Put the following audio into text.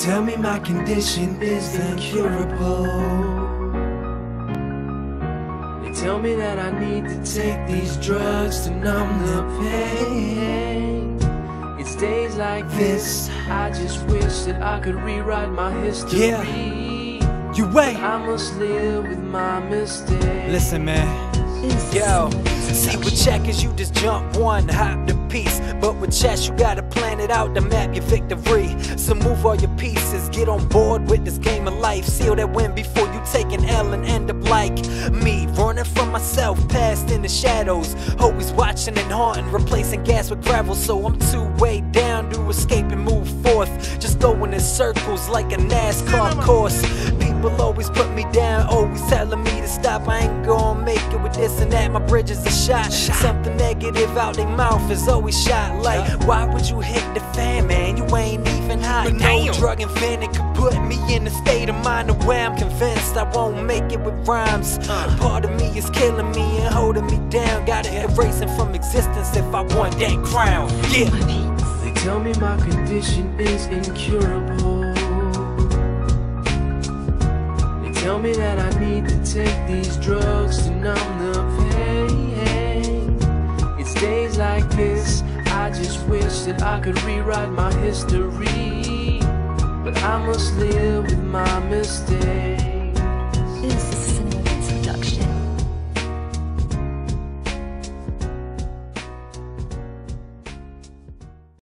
Tell me my condition is incurable. They tell me that I need to take these drugs to numb the pain. It's days like this, I just wish that I could rewrite my history. Yeah. You wait. I must live with my mistakes. Listen, man. Yo, see with checkers you just jump one, hop the piece. But with chess you gotta plan it out to map your victory. So move all your pieces, get on board with this game of life. Seal that win before you take an L and end up like me, running from myself, past in the shadows. Always watching and haunting, replacing gas with gravel. So I'm too way down to escape and move forth. Just going in circles like a NASCAR course. People always put me down, always telling me to stop. I ain't this and that. My bridges are shot. Something negative out their mouth is always shot. Like, why would you hit the fan, man? You ain't even hot. No drug invented could put me in a state of mind of where I'm convinced I won't make it with rhymes. Uh. Part of me is killing me and holding me down. Gotta erase it from existence if I want that crown. Yeah. They tell me my condition is incurable. Me that I need to take these drugs to numb the pain. It's days like this, I just wish that I could rewrite my history. But I must live with my mistakes.